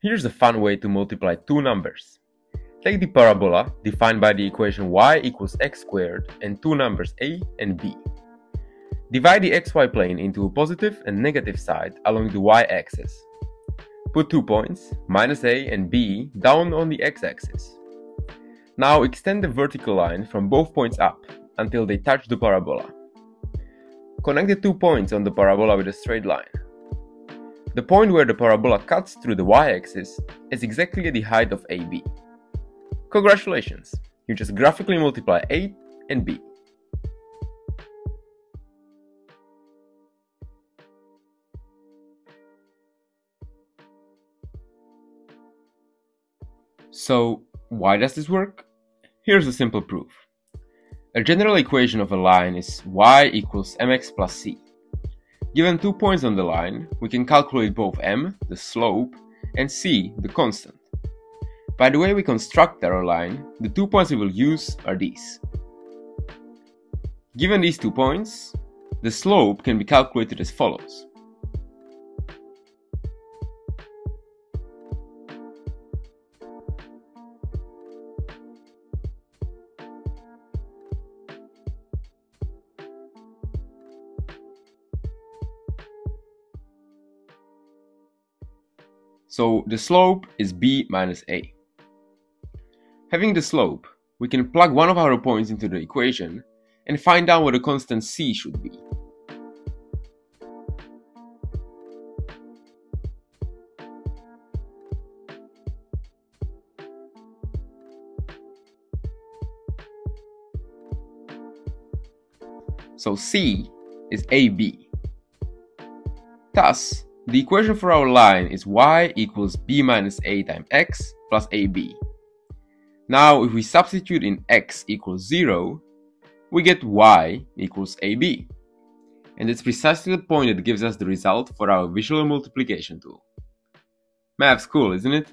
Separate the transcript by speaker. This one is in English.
Speaker 1: Here's a fun way to multiply two numbers. Take the parabola defined by the equation y equals x squared and two numbers a and b. Divide the xy plane into a positive and negative side along the y-axis. Put two points, minus a and b, down on the x-axis. Now extend the vertical line from both points up until they touch the parabola. Connect the two points on the parabola with a straight line. The point where the parabola cuts through the y-axis is exactly the height of AB. Congratulations, you just graphically multiply A and B. So, why does this work? Here's a simple proof. A general equation of a line is y equals mx plus c. Given two points on the line, we can calculate both m, the slope, and c, the constant. By the way we construct our line, the two points we will use are these. Given these two points, the slope can be calculated as follows. So the slope is b minus a. Having the slope, we can plug one of our points into the equation and find out what the constant c should be. So c is ab. Thus, the equation for our line is y equals b minus a times x plus ab. Now if we substitute in x equals 0, we get y equals ab. And it's precisely the point that gives us the result for our visual multiplication tool. Math's cool, isn't it?